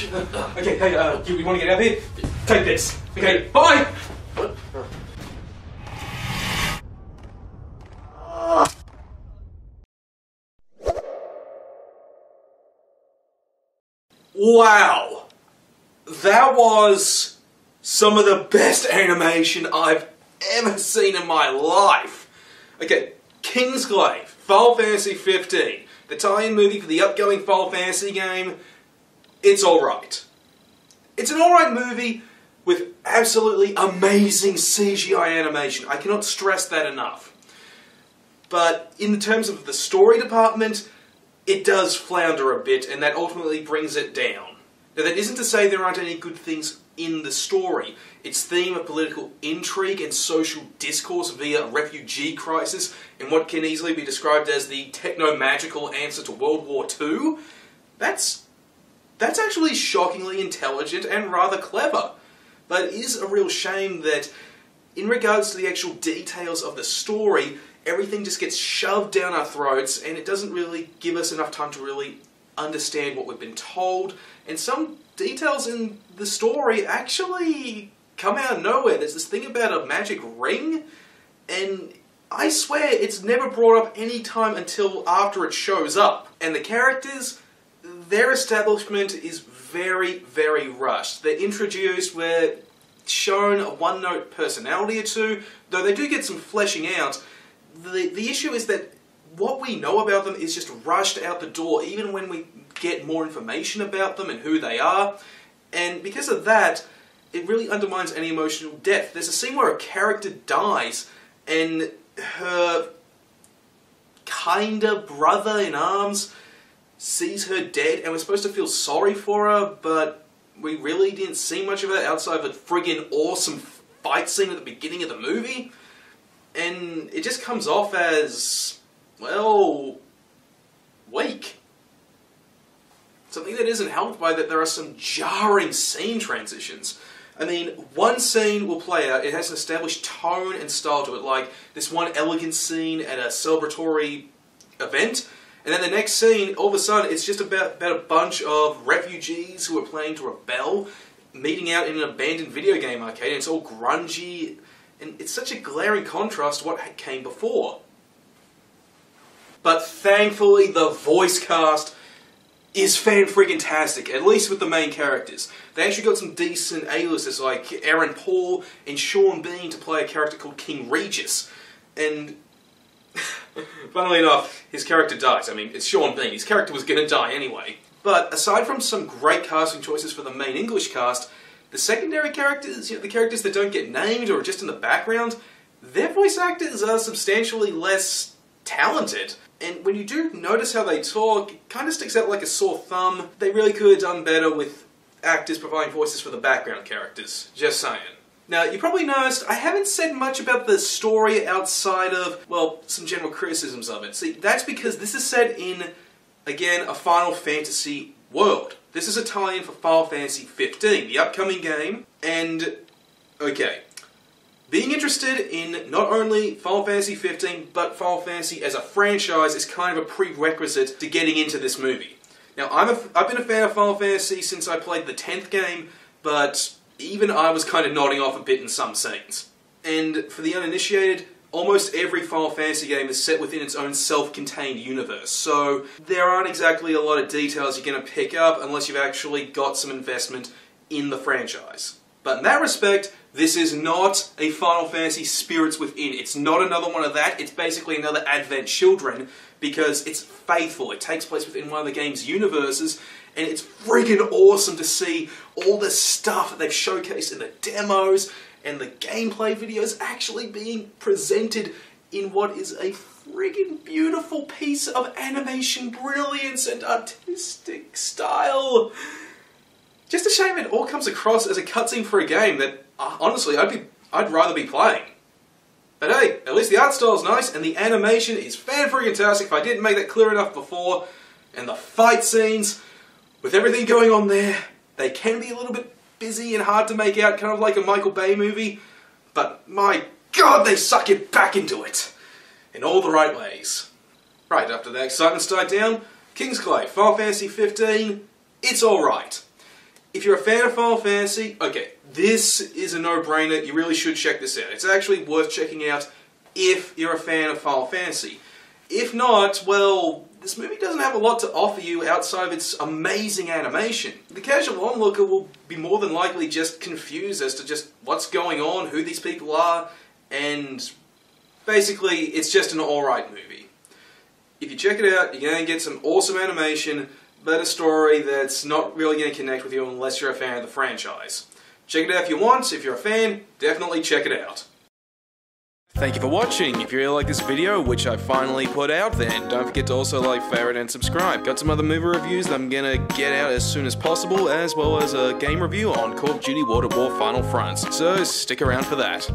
Okay, hey, uh, you, you want to get out of here? Take this. Okay, bye. Wow, that was some of the best animation I've ever seen in my life. Okay, Kingsglaive, Final Fantasy 15, the tie-in movie for the upcoming Final Fantasy game. It's alright. It's an alright movie with absolutely amazing CGI animation. I cannot stress that enough. But in terms of the story department, it does flounder a bit, and that ultimately brings it down. Now, that isn't to say there aren't any good things in the story. Its theme of political intrigue and social discourse via a refugee crisis and what can easily be described as the techno-magical answer to World War II, that's, that's actually shockingly intelligent and rather clever. But it is a real shame that in regards to the actual details of the story, everything just gets shoved down our throats and it doesn't really give us enough time to really understand what we've been told. And some details in the story actually come out of nowhere. There's this thing about a magic ring, and I swear it's never brought up any time until after it shows up. And the characters, their establishment is very, very rushed. They're introduced, we're shown a one-note personality or two, though they do get some fleshing out. The, the issue is that what we know about them is just rushed out the door, even when we get more information about them and who they are. And because of that, it really undermines any emotional depth. There's a scene where a character dies and her kinda brother in arms sees her dead and we're supposed to feel sorry for her, but we really didn't see much of her outside of a friggin' awesome fight scene at the beginning of the movie. And it just comes off as, well, weak. Something that isn't helped by that there are some jarring scene transitions. I mean, one scene will play out, it has an established tone and style to it, like this one elegant scene at a celebratory event, and then the next scene, all of a sudden, it's just about, about a bunch of refugees who are planning to rebel, meeting out in an abandoned video game arcade, and it's all grungy, and it's such a glaring contrast to what came before. But thankfully, the voice cast is fan freaking tastic, at least with the main characters. They actually got some decent A-listers like Aaron Paul and Sean Bean to play a character called King Regis. And funnily enough, his character dies. I mean, it's Sean Bean. His character was going to die anyway. But aside from some great casting choices for the main English cast, the secondary characters, you know, the characters that don't get named or are just in the background, their voice actors are substantially less talented. And when you do notice how they talk, it kind of sticks out like a sore thumb. They really could have done better with actors providing voices for the background characters. Just saying. Now, you probably noticed I haven't said much about the story outside of, well, some general criticisms of it. See, that's because this is set in, again, a Final Fantasy world. This is a tie-in for Final Fantasy 15, the upcoming game, and, okay, being interested in not only Final Fantasy 15, but Final Fantasy as a franchise is kind of a prerequisite to getting into this movie. Now, I'm a, I've been a fan of Final Fantasy since I played the 10th game, but even I was kind of nodding off a bit in some scenes. And for the uninitiated, almost every Final Fantasy game is set within its own self-contained universe, so there aren't exactly a lot of details you're going to pick up unless you've actually got some investment in the franchise. But in that respect, this is not a Final Fantasy Spirits Within. It's not another one of that. It's basically another Advent Children because it's faithful. It takes place within one of the game's universes and it's friggin' awesome to see all the stuff that they've showcased in the demos and the gameplay videos actually being presented in what is a friggin' beautiful piece of animation brilliance and artistic style. Just a shame it all comes across as a cutscene for a game that, uh, honestly, I'd be, I'd rather be playing. But hey, at least the art style is nice and the animation is fan freaking tastic. If I didn't make that clear enough before, and the fight scenes, with everything going on there, they can be a little bit busy and hard to make out, kind of like a Michael Bay movie. But my God, they suck it back into it in all the right ways. Right after the excitement's died down, Kingsglaive, Final Fantasy 15, it's alright. If you're a fan of Final Fantasy, okay, this is a no-brainer. You really should check this out. It's actually worth checking out if you're a fan of Final Fantasy. If not, well, this movie doesn't have a lot to offer you outside of its amazing animation. The casual onlooker will be more than likely just confused as to just what's going on, who these people are, and basically it's just an alright movie. If you check it out, you're going to get some awesome animation, but a story that's not really going to connect with you unless you're a fan of the franchise. Check it out if you want, if you're a fan, definitely check it out. Thank you for watching. If you really like this video, which I finally put out, then don't forget to also like, favorite, and subscribe. Got some other movie reviews that I'm gonna get out as soon as possible, as well as a game review on Call of Duty World at War Final Fronts. So stick around for that.